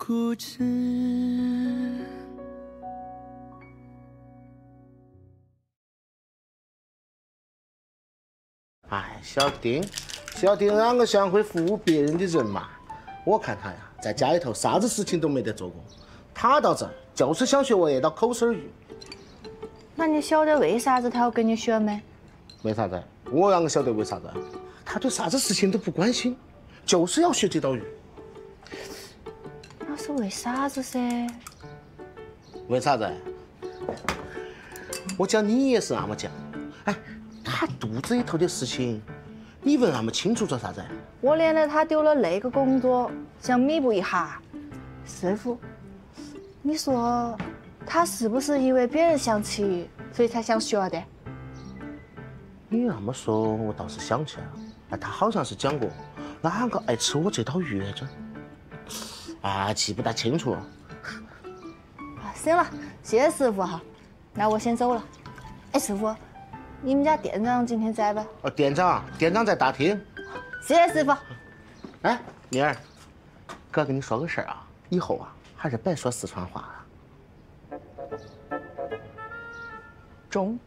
固执。哎，小丁，小丁啷个像会服务别人的人嘛？我看他呀，在家里头啥子事情都没得做过，他到这儿就是想学我那道口水语。那你晓得为啥子他要跟你学没？为啥子？我啷个晓得为啥子？他对啥子事情都不关心，就是要学这道语。为啥子噻？为啥子？我讲你也是那么讲。哎，他肚子里头的事情，你问那么清楚做啥子？我连累他丢了那个工作，想弥补一下。师傅，你说他是不是因为别人想起，所以才想学的？你那么说，我倒是想起来了。哎，他好像是讲过，哪个爱吃我这道月子？啊，记不大清楚了。啊，行了，谢谢师傅哈。那我先走了。哎，师傅，你们家店长今天在不？哦，店长，店长在大厅。谢谢师傅。哎，妮儿，哥跟你说个事儿啊，以后啊还是别说四川话了。中。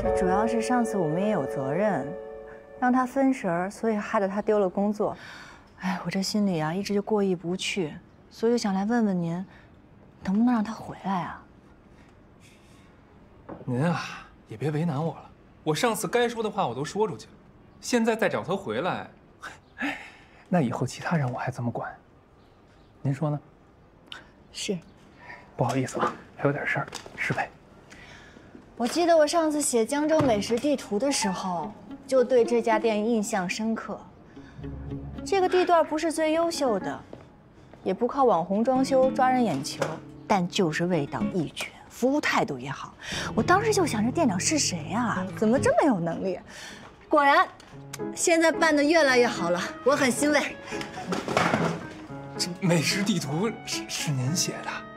这主要是上次我们也有责任，让他分神儿，所以害得他丢了工作。哎，我这心里啊一直就过意不去，所以就想来问问您，能不能让他回来啊？您啊，也别为难我了。我上次该说的话我都说出去了，现在再找他回来，那以后其他人我还怎么管？您说呢？是。不好意思啊，还有点事儿，失陪。我记得我上次写江州美食地图的时候，就对这家店印象深刻。这个地段不是最优秀的，也不靠网红装修抓人眼球，但就是味道一绝，服务态度也好。我当时就想，这店长是谁呀？怎么这么有能力？果然，现在办得越来越好了，我很欣慰。这美食地图是是您写的？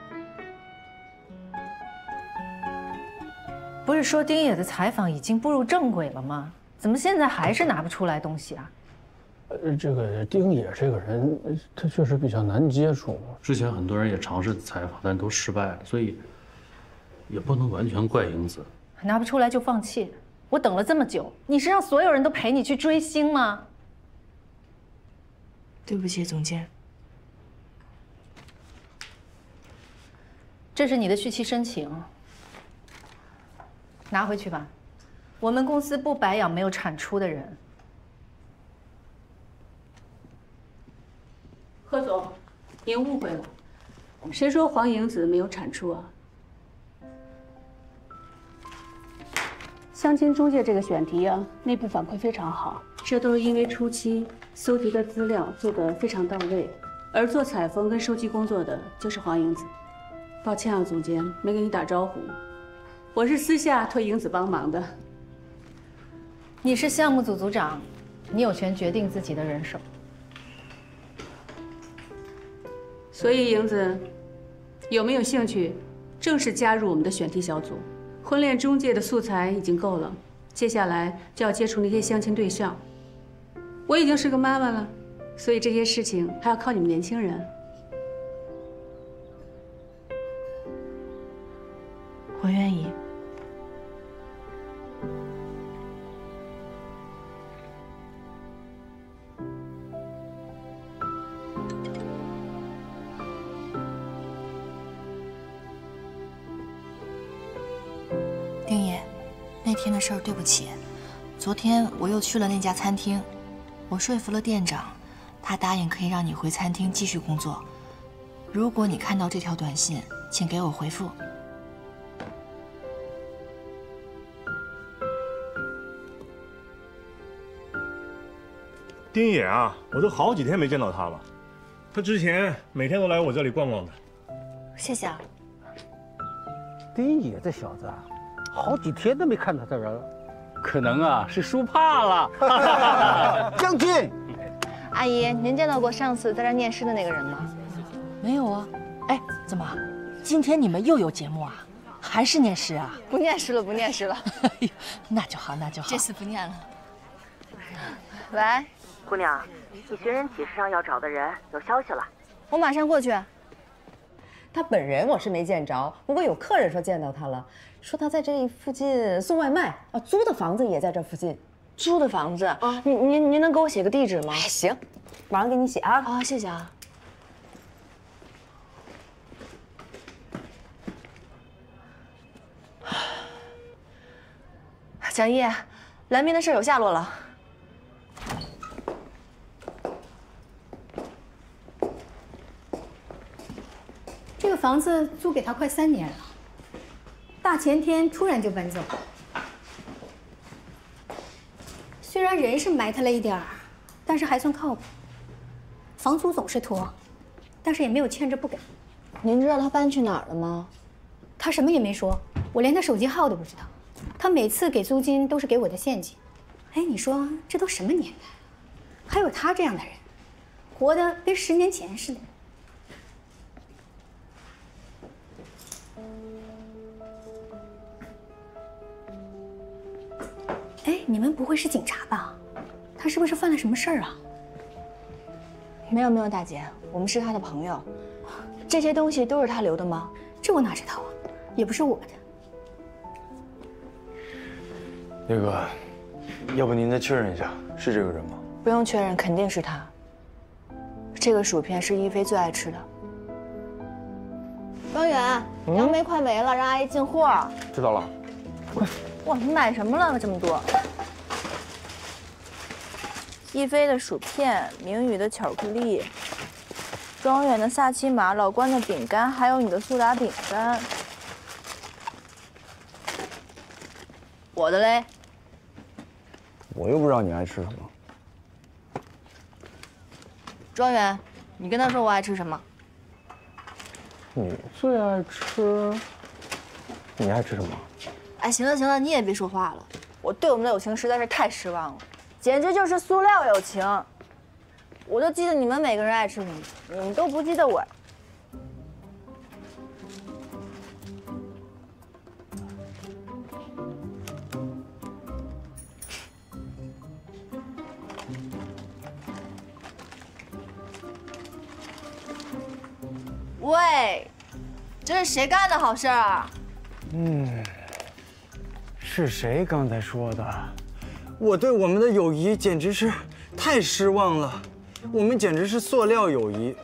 不是说丁野的采访已经步入正轨了吗？怎么现在还是拿不出来东西啊？呃，这个丁野这个人，他确实比较难接触。之前很多人也尝试采访，但都失败了，所以也不能完全怪英子。拿不出来就放弃？我等了这么久，你是让所有人都陪你去追星吗？对不起，总监。这是你的续期申请。拿回去吧，我们公司不白养没有产出的人。贺总，您误会了，谁说黄莹子没有产出啊？相亲中介这个选题啊，内部反馈非常好，这都是因为初期搜集的资料做得非常到位，而做采风跟收集工作的就是黄莹子。抱歉啊，总监，没跟你打招呼。我是私下托英子帮忙的。你是项目组组长，你有权决定自己的人手。所以，英子有没有兴趣正式加入我们的选题小组？婚恋中介的素材已经够了，接下来就要接触那些相亲对象。我已经是个妈妈了，所以这些事情还要靠你们年轻人。我愿意。天的事儿对不起。昨天我又去了那家餐厅，我说服了店长，他答应可以让你回餐厅继续工作。如果你看到这条短信，请给我回复。丁野啊，我都好几天没见到他了。他之前每天都来我这里逛逛的。谢谢啊。丁野这小子啊，好几天都没看到他这人了，可能啊是输怕了。将军，阿姨，您见到过上次在这念诗的那个人吗？没有啊。哎，怎么，今天你们又有节目啊？还是念诗啊？不念诗了，不念诗了。那就好，那就好。这次不念了。喂，姑娘，你寻人启事上要找的人有消息了，我马上过去。他本人我是没见着，不过有客人说见到他了，说他在这附近送外卖啊，租的房子也在这附近。租的房子啊？您您您能给我写个地址吗？哎，行，马上给你写啊。啊，谢谢啊。蒋毅，蓝冰的事有下落了。个房子租给他快三年了，大前天突然就搬走。虽然人是埋汰了一点儿，但是还算靠谱。房租总是拖，但是也没有欠着不给。您知道他搬去哪儿了吗？他什么也没说，我连他手机号都不知道。他每次给租金都是给我的现金。哎，你说这都什么年代，还有他这样的人，活得跟十年前似的。你们不会是警察吧？他是不是犯了什么事儿啊？没有没有，大姐，我们是他的朋友。这些东西都是他留的吗？这我哪知道啊，也不是我的。那个，要不您再确认一下，是这个人吗？不用确认，肯定是他。这个薯片是一菲最爱吃的。庄远，杨梅快没了，让阿姨进货。知道了。哇，你买什么了这么多？一菲的薯片，明宇的巧克力，庄园的萨琪玛，老关的饼干，还有你的苏打饼干。我的嘞？我又不知道你爱吃什么。庄园，你跟他说我爱吃什么。你最爱吃？你爱吃什么？哎，行了行了，你也别说话了。我对我们的友情实在是太失望了，简直就是塑料友情。我就记得你们每个人爱吃什么，你们都不记得我。喂，这是谁干的好事啊？嗯，是谁刚才说的？我对我们的友谊简直是太失望了，我们简直是塑料友谊。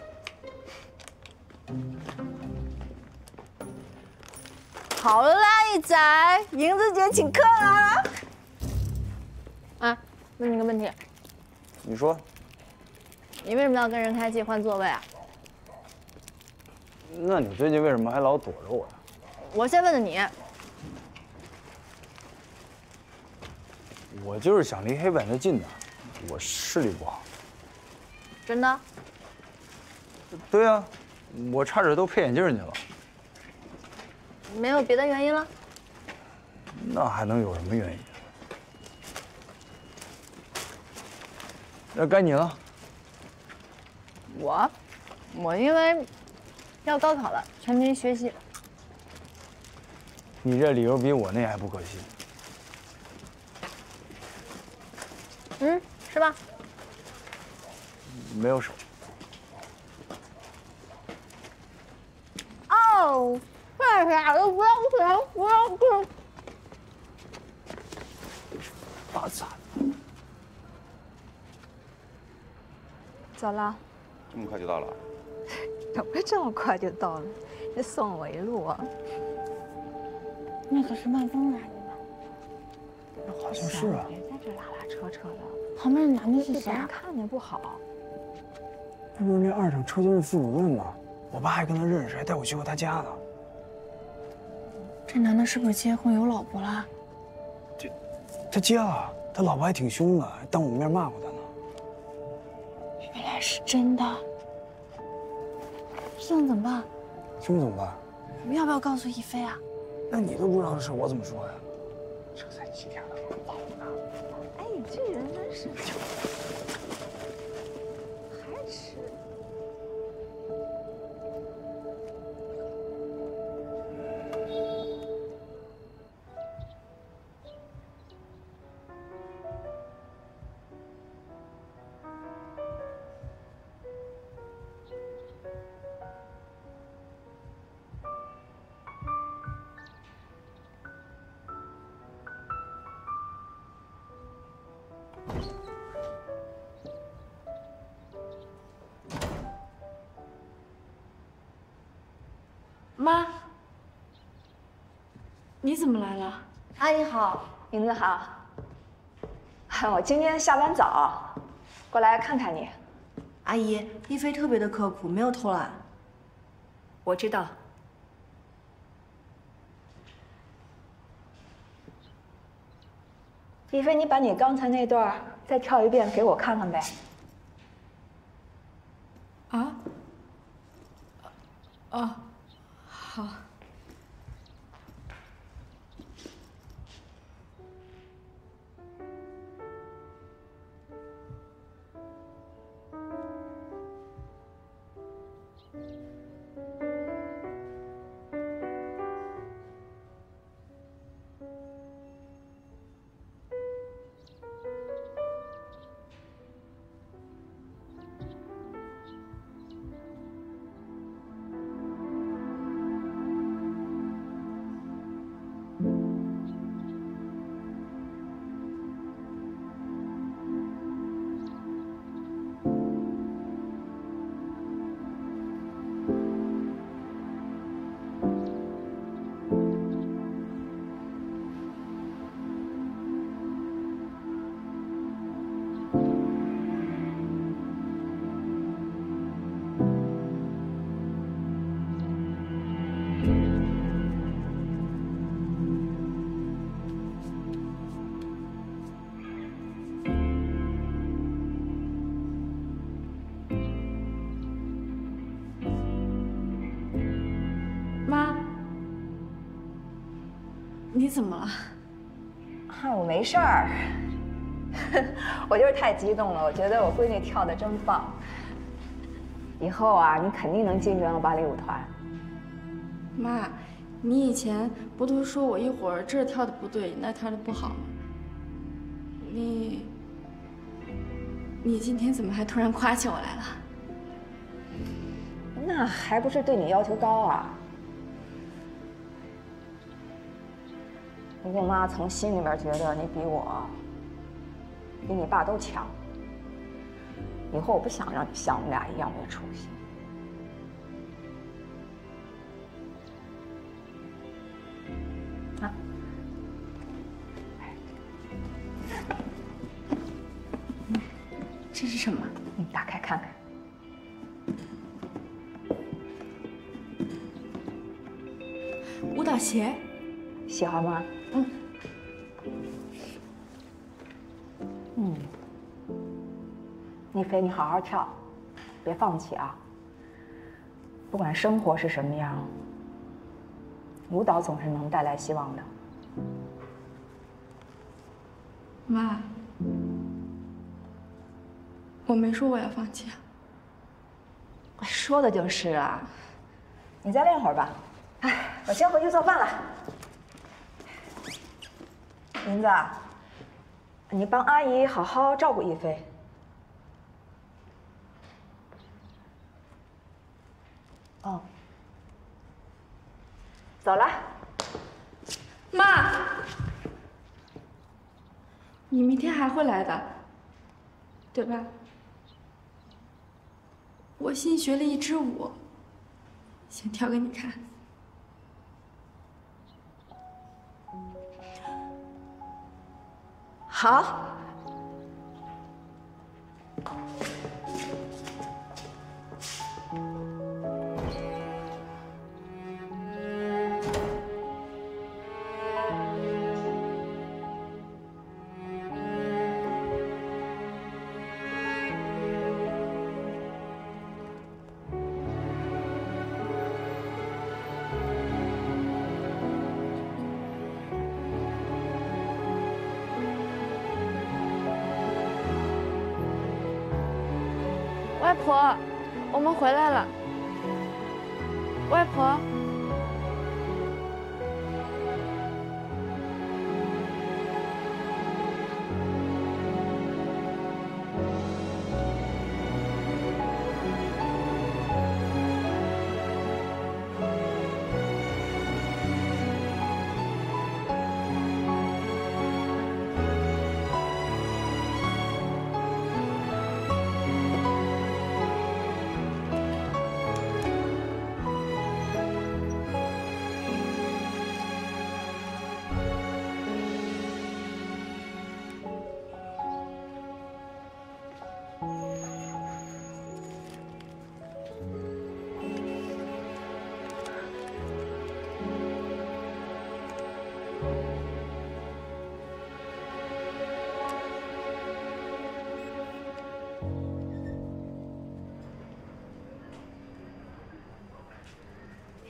好了啦，一仔，银子姐请客啦！啊，问你个问题，你说，你为什么要跟任开计换座位啊？那你最近为什么还老躲着我呀？我先问的你。我就是想离黑板那近点，我视力不好。真的？对啊，我差点都配眼镜去了。没有别的原因了？那还能有什么原因？那该你了。我，我因为要高考了，全民学习。你这理由比我那还不可信。嗯，是吧？没有手。哦，干啥都不要钱，不要吃。发惨了。走了？这么快就到了？怎么这么快就到了？你送我一路啊！那可是慢风来的好像是啊。别在这拉拉扯扯的，旁边那男的是谁？看见不好。那不是那二厂车间的副主任吗？我爸还跟他认识，还带我去过他家呢。这男的是不是结婚有老婆了？这，他结了，他老婆还挺凶的，还当我面骂过他呢。原来是真的。现在怎么办？这怎么办？我们要不要告诉一菲啊？那你都不知道的事，我怎么说呀？这才几天了，老呢。这人真是……怎么来了？阿姨好，林子好。我今天下班早，过来看看你。阿姨，一菲特别的刻苦，没有偷懒。我知道。一菲，你把你刚才那段再跳一遍给我看看呗。怎么了？啊，我没事儿，我就是太激动了。我觉得我闺女跳的真棒，以后啊，你肯定能进中央芭蕾舞团。妈，你以前不都说我一会儿这儿跳的不对，那跳的不好吗？你，你今天怎么还突然夸起我来了？那还不是对你要求高啊？不过妈从心里边觉得你比我，比你爸都强。以后我不想让你像我们俩一样没出息。啊，这是什么？你打开看看。舞蹈鞋，喜欢吗？嗯。嗯。一菲，你好好跳，别放弃啊！不管生活是什么样，舞蹈总是能带来希望的。妈，我没说我要放弃啊。说的就是啊。你再练会儿吧。哎，我先回去做饭了。林子，你帮阿姨好好照顾一菲。哦，走了。妈，你明天还会来的，对吧？我新学了一支舞，想跳给你看。好。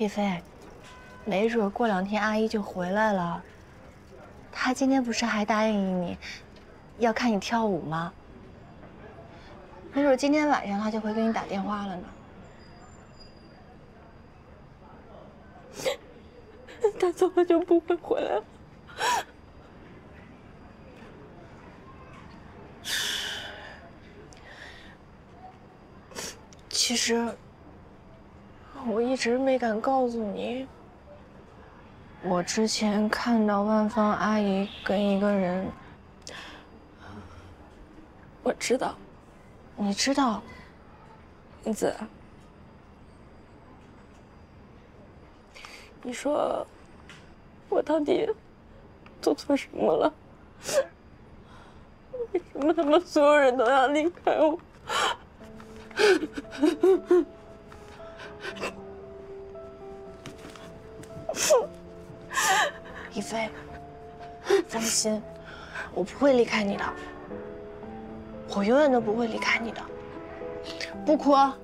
一飞，没准过两天阿姨就回来了。她今天不是还答应你，要看你跳舞吗？没准今天晚上她就会给你打电话了呢。她走了就不会回来了。其实，我一直没敢告诉你。我之前看到万芳阿姨跟一个人，我知道，你知道，英子，你说我到底做错什么了？为什么他们所有人都要离开我？一菲，放心，我不会离开你的，我永远都不会离开你的。不哭啊，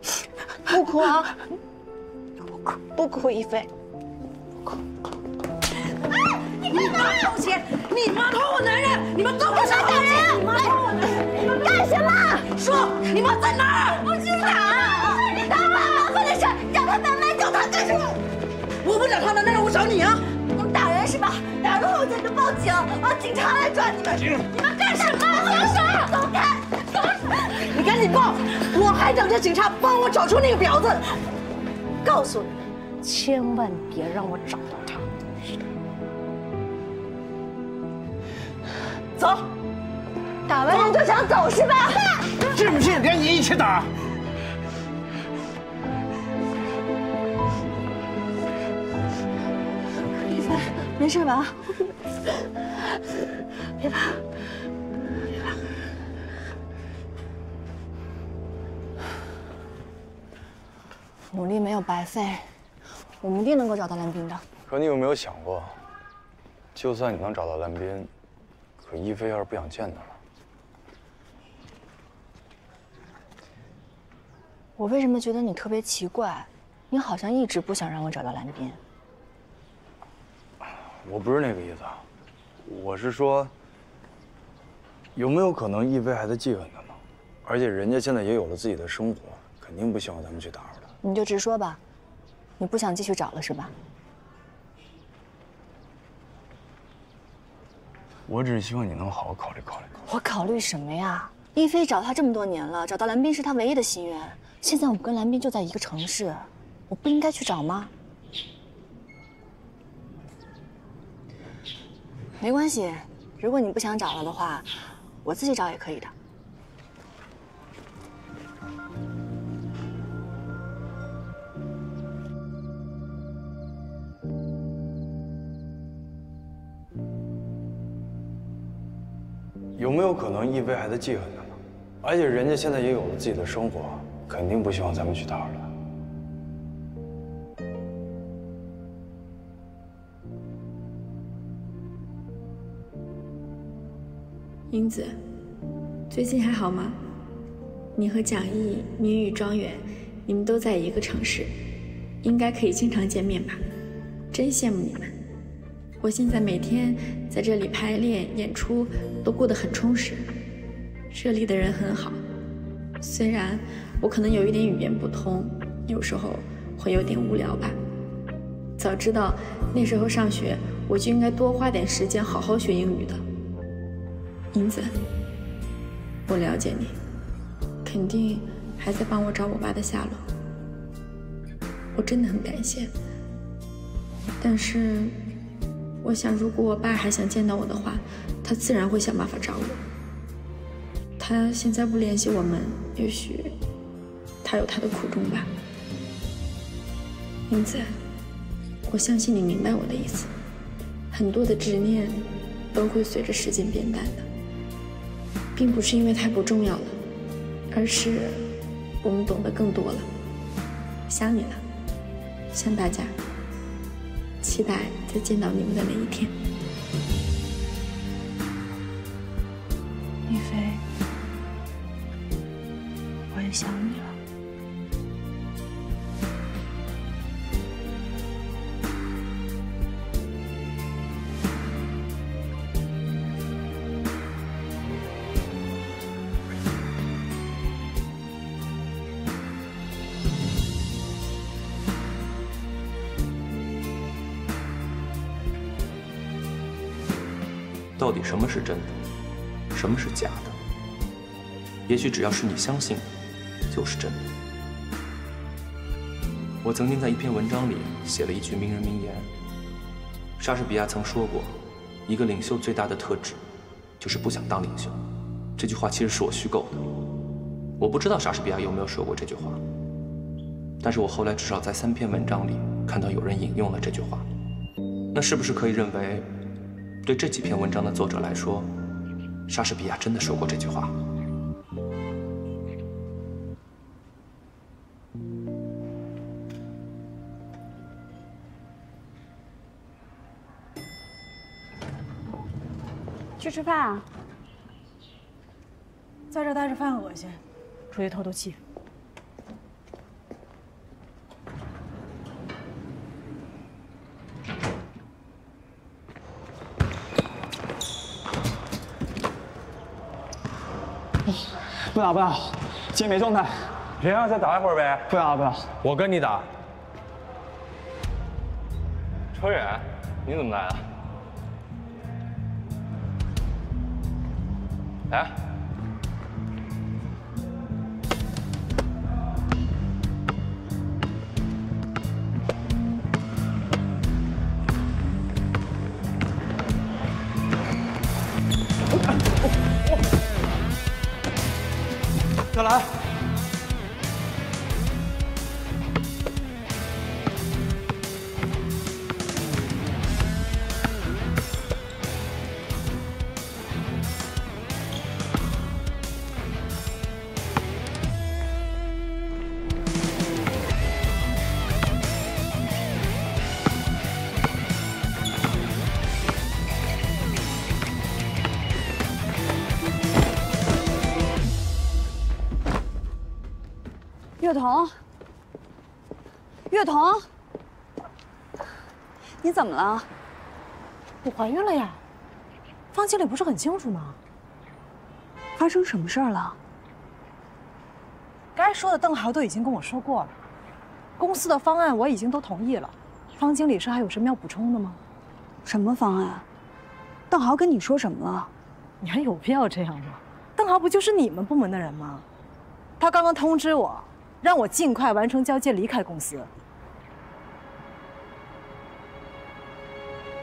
不哭啊，不哭，不哭，一菲。不哭你干嘛？东西！你妈偷我男人！你们都不是打人！你妈偷我男人！你们干什么？说，你妈在哪儿？我去哪？你干什么？我不找他了，那让我找你啊！你们打人是吧？打人后你就报警，让警察来抓你们。你们干什么？松手！走开！松手！你赶紧报！我还等着警察帮我找出那个婊子。告诉你，千万别让我找到他。走，打完人就想走是吧？信不信跟你一起打？没事吧？别怕，别怕。努力没有白费，我们一定能够找到蓝冰的。可你有没有想过，就算你能找到蓝冰，可一菲要是不想见他了，我为什么觉得你特别奇怪？你好像一直不想让我找到蓝冰。我不是那个意思啊，我是说，有没有可能一菲还在记恨他呢？而且人家现在也有了自己的生活，肯定不希望咱们去打扰他。你就直说吧，你不想继续找了是吧？我只是希望你能好好考虑考虑。我考虑什么呀？一菲找他这么多年了，找到蓝冰是他唯一的心愿。现在我们跟蓝冰就在一个城市，我不应该去找吗？没关系，如果你不想找了的话，我自己找也可以的。有没有可能一菲还在记恨他呢？而且人家现在也有了自己的生活，肯定不希望咱们去打扰他。英子，最近还好吗？你和蒋毅、明宇庄园，你们都在一个城市，应该可以经常见面吧？真羡慕你们！我现在每天在这里排练、演出，都过得很充实。这里的人很好，虽然我可能有一点语言不通，有时候会有点无聊吧。早知道那时候上学，我就应该多花点时间好好学英语的。英子，我了解你，肯定还在帮我找我爸的下落。我真的很感谢。但是，我想如果我爸还想见到我的话，他自然会想办法找我。他现在不联系我们，也许他有他的苦衷吧。英子，我相信你明白我的意思。很多的执念都会随着时间变淡的。并不是因为它不重要了，而是我们懂得更多了。想你了，想大家，期待再见到你们的那一天。一菲，我也想你了。到底什么是真的，什么是假的。也许只要是你相信的，就是真的。我曾经在一篇文章里写了一句名人名言。莎士比亚曾说过，一个领袖最大的特质，就是不想当领袖。这句话其实是我虚构的，我不知道莎士比亚有没有说过这句话。但是我后来至少在三篇文章里看到有人引用了这句话。那是不是可以认为，对这几篇文章的作者来说，莎士比亚真的说过这句话？去吃饭啊？在这待着饭恶心，出去透透气。不打不打，今天没状态。别让，再打一会儿呗。不打不打，我跟你打。车远，你怎么来了？来。月彤，月彤，你怎么了？我怀孕了呀！方经理不是很清楚吗？发生什么事儿了？该说的邓豪都已经跟我说过了，公司的方案我已经都同意了。方经理是还有什么要补充的吗？什么方案？邓豪跟你说什么了？你还有必要这样吗？邓豪不就是你们部门的人吗？他刚刚通知我。让我尽快完成交接，离开公司。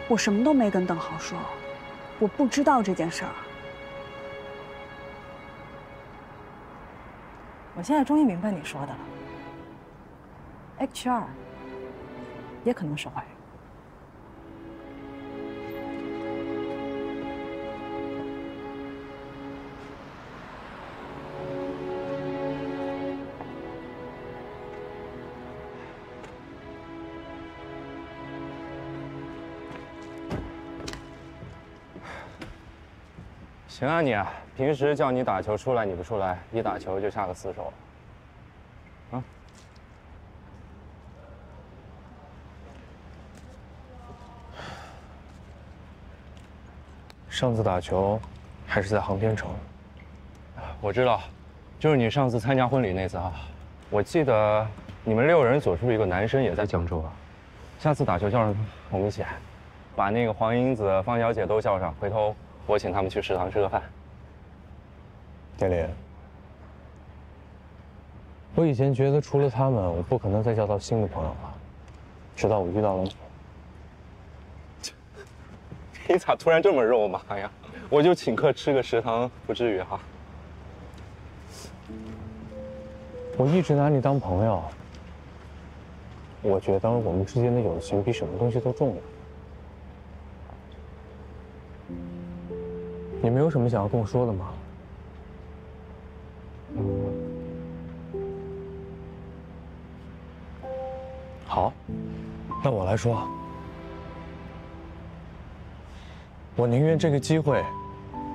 我什么都没跟邓豪说，我不知道这件事儿。我现在终于明白你说的了，HR 也可能是坏人。行啊你，平时叫你打球出来你不出来，一打球就下个死手。上次打球还是在航天城。我知道，就是你上次参加婚礼那次啊。我记得你们六人组是不是有个男生也在江州啊？下次打球叫上他，我们一起，把那个黄英子、方小姐都叫上，回头。我请他们去食堂吃个饭。经理，我以前觉得除了他们，我不可能再交到新的朋友了。直到我遇到了你。你咋突然这么肉麻呀？我就请客吃个食堂，不至于哈。我一直拿你当朋友，我觉得我们之间的友情比什么东西都重要。你没有什么想要跟我说的吗？好，那我来说。我宁愿这个机会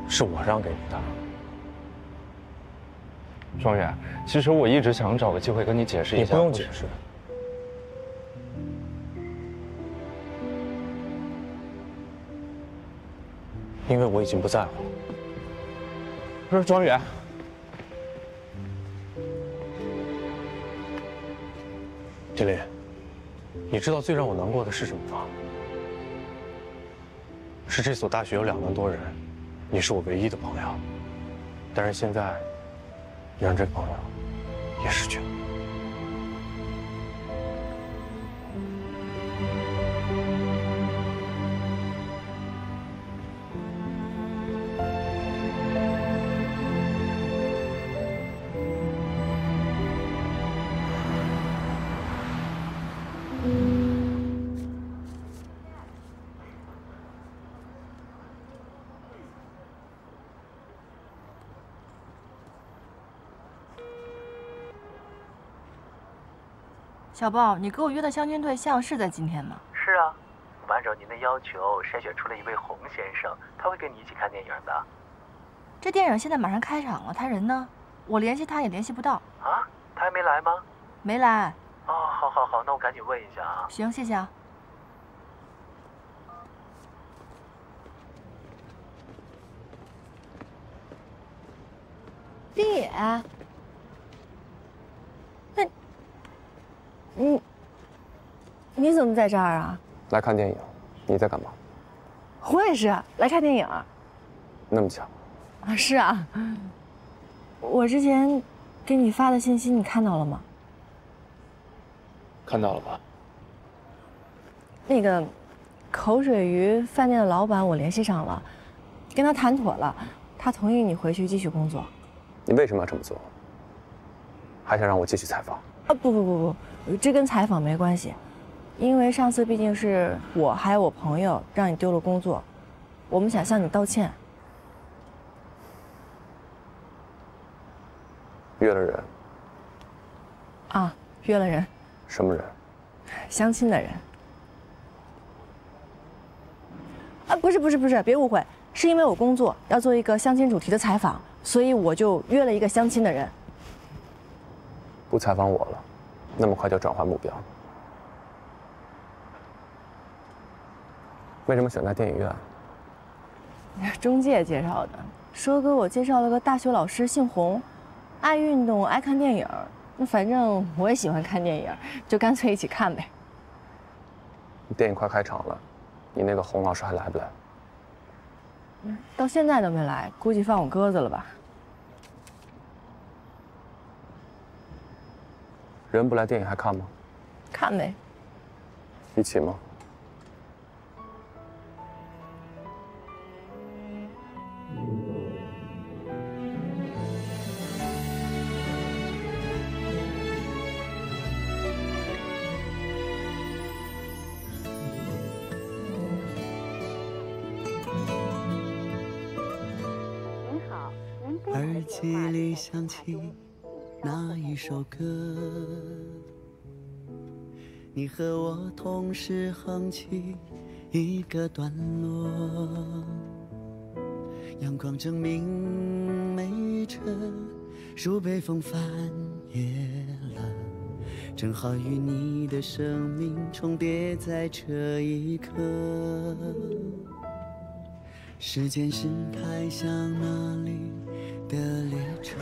是我让给你的。庄远，其实我一直想找个机会跟你解释一下。你不用解释，因为我已经不在乎了。不是庄远，经理，你知道最让我难过的是什么吗？是这所大学有两万多人，你是我唯一的朋友。但是现在，你让这个朋友也失去了。小豹，你给我约的相亲对象是在今天吗？是啊，我们按照您的要求筛选出了一位洪先生，他会跟你一起看电影的。这电影现在马上开场了，他人呢？我联系他也联系不到。啊，他还没来吗？没来。哦，好，好，好，那我赶紧问一下啊。行，谢谢啊。丁野，那，你，你怎么在这儿啊？来看电影，你在干嘛？我也是来看电影。那么巧。啊，是啊。我之前给你发的信息你看到了吗？看到了吧？那个口水鱼饭店的老板我联系上了，跟他谈妥了，他同意你回去继续工作。你为什么要这么做？还想让我继续采访？啊，不不不不，这跟采访没关系，因为上次毕竟是我还有我朋友让你丢了工作，我们想向你道歉。约了人。啊，约了人。什么人？相亲的人。啊，不是不是不是，别误会，是因为我工作要做一个相亲主题的采访，所以我就约了一个相亲的人。不采访我了，那么快就转换目标？为什么选在电影院？中介介绍的，说给我介绍了个大学老师，姓洪，爱运动，爱看电影。那反正我也喜欢看电影，就干脆一起看呗。电影快开场了，你那个洪老师还来不来？到现在都没来，估计放我鸽子了吧？人不来，电影还看吗？看呗。一起吗？耳机里响起那一首歌，你和我同时哼起一个段落。阳光正明媚着，树被风翻页了，正好与你的生命重叠在这一刻。时间是开向哪里的列车？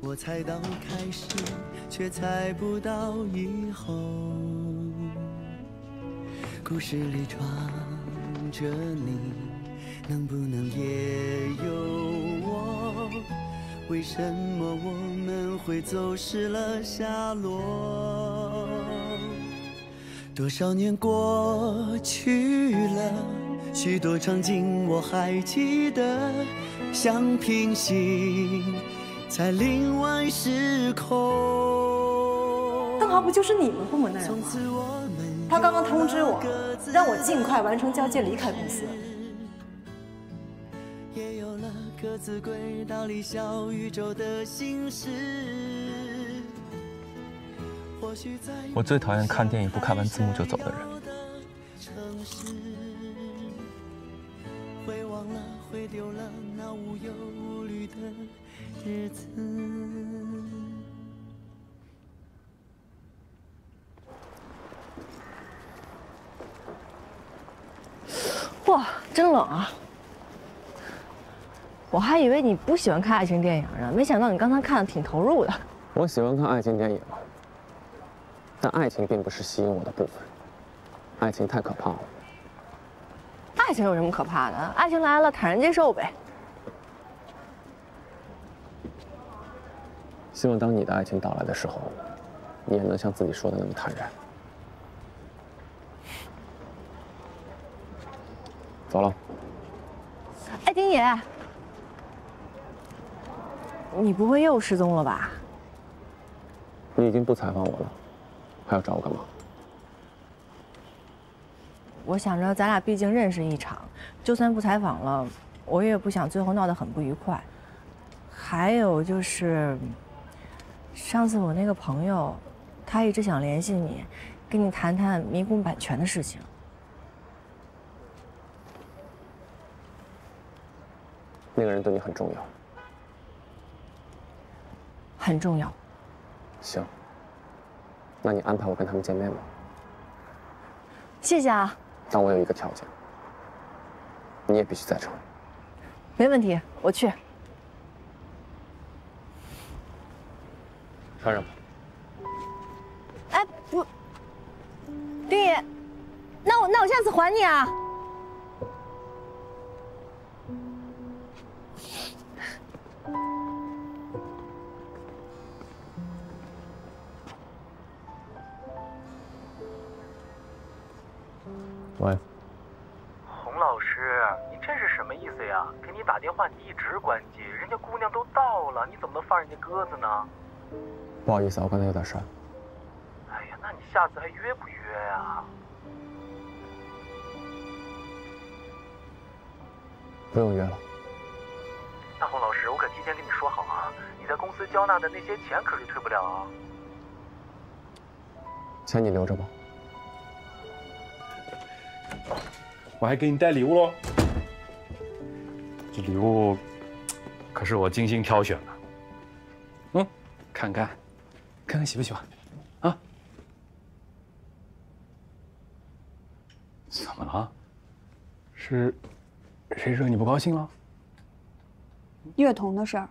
我猜到开始，却猜不到以后。故事里装着你，能不能也有我？为什么我们会走失了下落？多少年过去了，许多场景我还记得，像平行在另外时空。邓豪不就是你们部门的人吗？他刚刚通知我，让我尽快完成交接，离开公司。也有了各自轨道里小宇宙的心事。我最讨厌看电影不看完字幕就走的人。丢了那无忧无虑的日子。哇，真冷啊！我还以为你不喜欢看爱情电影呢，没想到你刚才看的挺投入的。我喜欢看爱情电影，但爱情并不是吸引我的部分。爱情太可怕了，爱情有什么可怕的？爱情来了，坦然接受呗。希望当你的爱情到来的时候，你也能像自己说的那么坦然。走了。哎，丁野，你不会又失踪了吧？你已经不采访我了，还要找我干嘛？我想着咱俩毕竟认识一场，就算不采访了，我也不想最后闹得很不愉快。还有就是，上次我那个朋友，他一直想联系你，跟你谈谈迷宫版权的事情。那个人对你很重要，很重要。行，那你安排我跟他们见面吧。谢谢啊。但我有一个条件，你也必须在场。没问题，我去。穿上吧。哎，不，丁爷，那我那我下次还你啊。喂，洪老师，你这是什么意思呀？给你打电话你一直关机，人家姑娘都到了，你怎么能放人家鸽子呢？不好意思，我刚才有点事儿。哎呀，那你下次还约不约呀？不用约了。那洪老师，我可提前跟你说好啊，你在公司交纳的那些钱可是退不了啊。钱你留着吧。我还给你带礼物喽，这礼物可是我精心挑选的。嗯，看看，看看喜不喜欢？啊？怎么了？是谁惹你不高兴了？月童的事儿，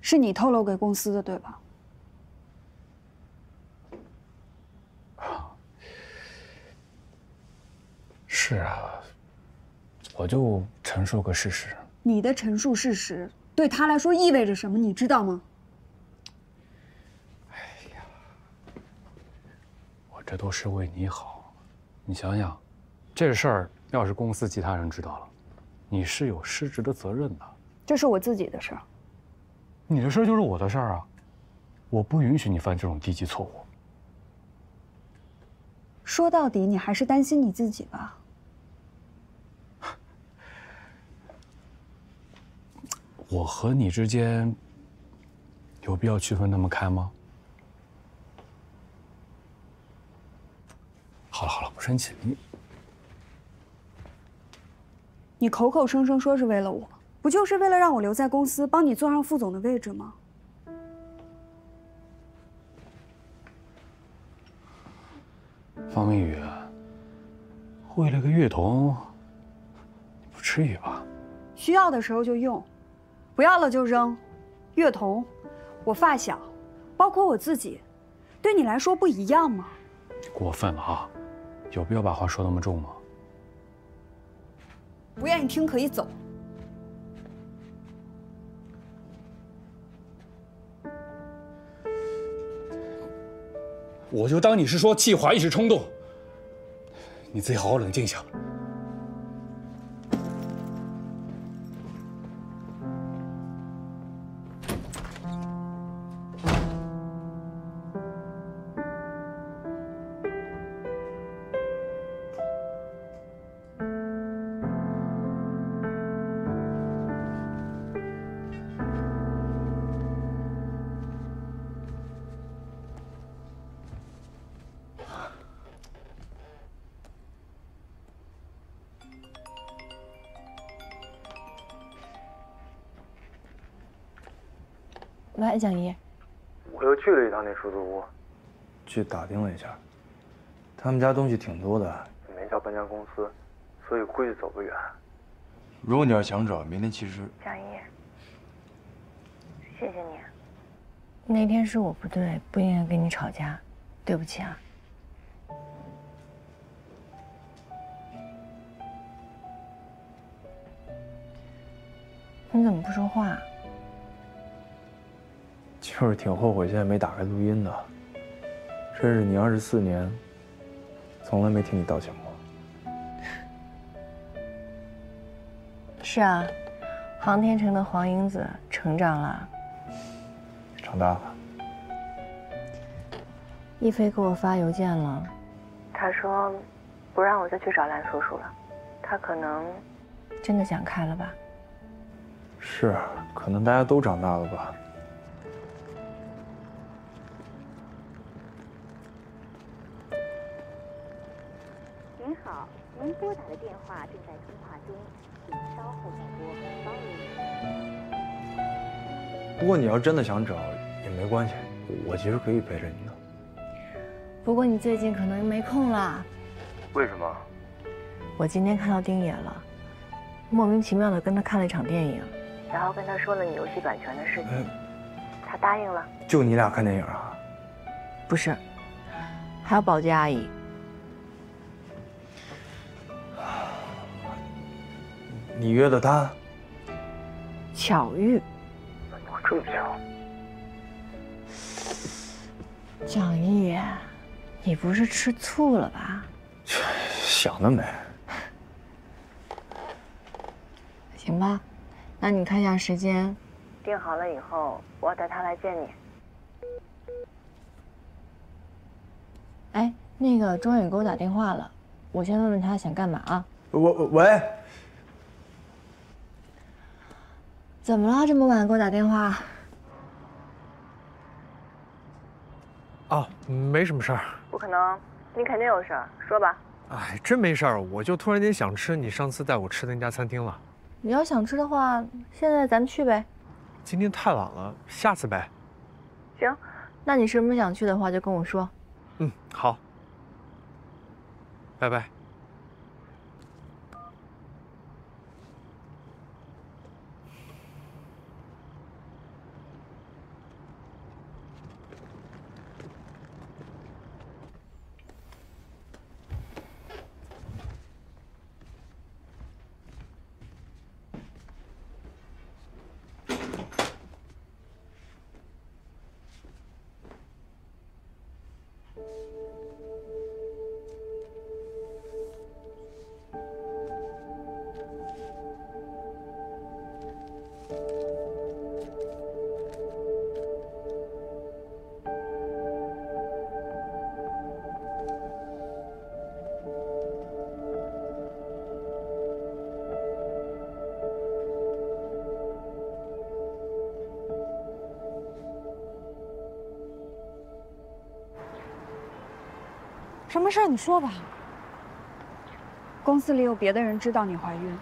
是你透露给公司的，对吧？是啊，我就陈述个事实。你的陈述事实对他来说意味着什么？你知道吗？哎呀，我这都是为你好。你想想，这事儿要是公司其他人知道了，你是有失职的责任的。这是我自己的事儿。你的事儿就是我的事儿啊！我不允许你犯这种低级错误。说到底，你还是担心你自己吧。我和你之间有必要区分那么开吗？好了好了，不生气。你你口口声声说是为了我，不就是为了让我留在公司，帮你坐上副总的位置吗？方明宇，为了个乐童，不至于吧？需要的时候就用。不要了就扔，月童，我发小，包括我自己，对你来说不一样吗？过分了啊！有必要把话说那么重吗？不愿意听可以走。我就当你是说气话，一时冲动。你自己好好冷静一下。去打听了一下，他们家东西挺多的，也没叫搬家公司，所以估计走不远。如果你要想找，明天其实。贾莹，谢谢你。那天是我不对，不应该跟你吵架，对不起啊。你怎么不说话？就是挺后悔现在没打开录音的。认识你二十四年，从来没听你道歉过。是啊，航天城的黄英子成长了。长大了。一飞给我发邮件了，他说不让我再去找蓝叔叔了，他可能真的想开了吧？是，可能大家都长大了吧。您拨打的电话正在通话中，请稍后再拨。不过你要真的想找也没关系，我其实可以陪着你的。不过你最近可能没空了。为什么？我今天看到丁野了，莫名其妙的跟他看了一场电影，然后跟他说了你游戏版权的事情，他答应了。就你俩看电影啊？不是，还有保洁阿姨。你约的他？巧遇。这么巧？蒋毅，你不是吃醋了吧？想得美。行吧，那你看一下时间。定好了以后，我要带他来见你。哎，那个庄远给我打电话了，我先问问他想干嘛啊？喂喂。怎么了？这么晚给我打电话？哦，没什么事儿。不可能，你肯定有事儿，说吧。哎，真没事儿，我就突然间想吃你上次带我吃的那家餐厅了。你要想吃的话，现在咱们去呗。今天太晚了，下次呗。行，那你什么时候想去的话就跟我说。嗯，好。拜拜。什么事儿？你说吧。公司里有别的人知道你怀孕，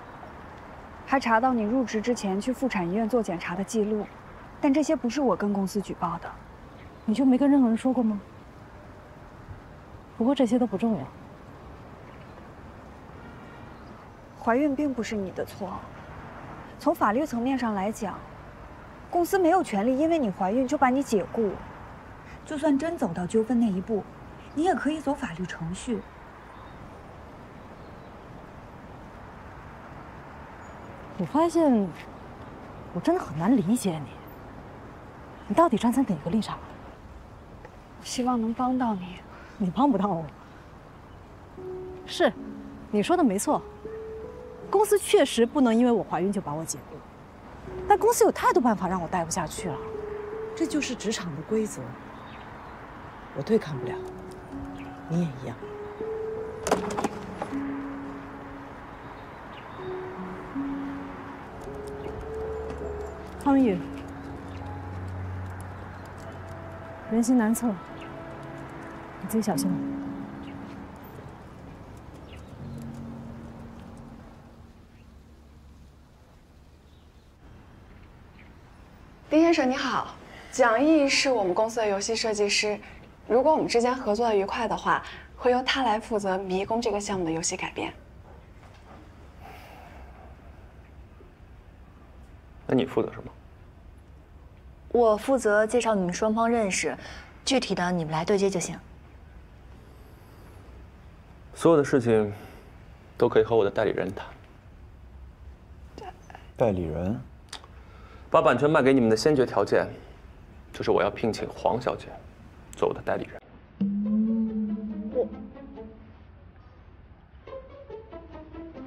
还查到你入职之前去妇产医院做检查的记录，但这些不是我跟公司举报的。你就没跟任何人说过吗？不过这些都不重要。怀孕并不是你的错，从法律层面上来讲，公司没有权利因为你怀孕就把你解雇。就算真走到纠纷那一步。你也可以走法律程序。我发现，我真的很难理解你。你到底站在哪个立场？希望能帮到你。你帮不到我。是，你说的没错。公司确实不能因为我怀孕就把我解雇，但公司有太多办法让我待不下去了。这就是职场的规则，我对抗不了。你也一样，方宇，人心难测，你自己小心点。丁先生你好，蒋毅是我们公司的游戏设计师。如果我们之间合作的愉快的话，会由他来负责迷宫这个项目的游戏改编。那你负责什么？我负责介绍你们双方认识，具体的你们来对接就行。所有的事情都可以和我的代理人谈。代理人？把版权卖给你们的先决条件，就是我要聘请黄小姐做我的代理人。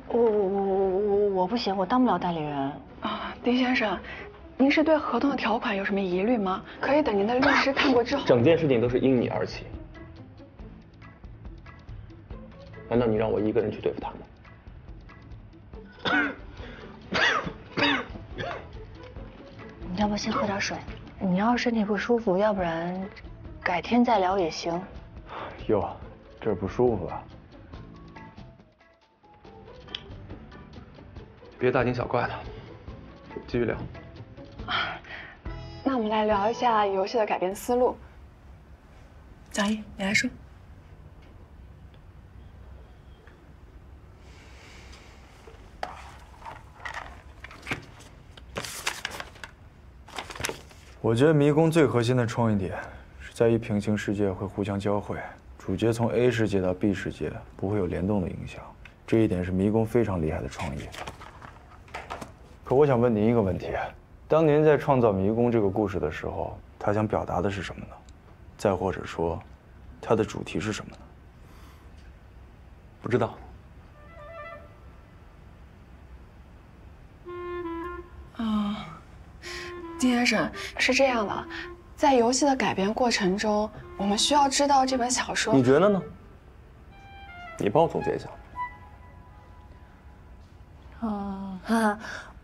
我我我我我我不行，我当不了代理人。啊，丁先生，您是对合同的条款有什么疑虑吗？可以等您的律师看过之后。整件事情都是因你而起，难道你让我一个人去对付他吗？你要不先喝点水？你要是身体不舒服，要不然改天再聊也行。哟，这儿不舒服啊？别大惊小怪的，继续聊。那我们来聊一下游戏的改编思路。蒋毅，你来说。我觉得迷宫最核心的创意点是在于平行世界会互相交汇，主角从 A 世界到 B 世界不会有联动的影响，这一点是迷宫非常厉害的创意。可我想问您一个问题：当您在创造迷宫这个故事的时候，他想表达的是什么呢？再或者说，它的主题是什么呢？不知道。啊，丁先生是这样的，在游戏的改编过程中，我们需要知道这本小说。你觉得呢？你帮我总结一下。啊，哈哈，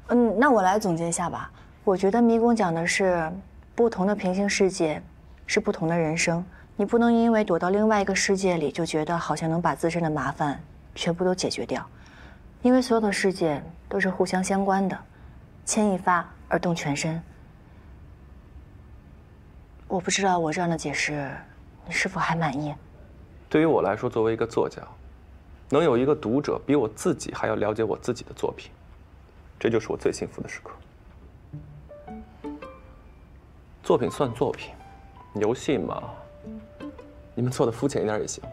嗯，那我来总结一下吧。我觉得迷宫讲的是不同的平行世界，是不同的人生。你不能因为躲到另外一个世界里，就觉得好像能把自身的麻烦全部都解决掉，因为所有的世界都是互相相关的，牵一发而动全身。我不知道我这样的解释，你是否还满意？对于我来说，作为一个作家，能有一个读者比我自己还要了解我自己的作品，这就是我最幸福的时刻。作品算作品，游戏嘛，你们做的肤浅一点也行。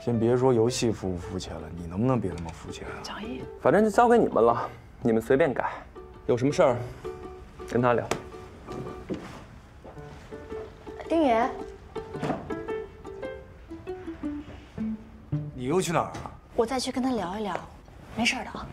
先别说游戏肤不肤浅了，你能不能别那么肤浅啊？蒋毅，反正就交给你们了，你们随便改。有什么事儿，跟他聊。丁羽你又去哪儿啊我再去跟他聊一聊没事的啊。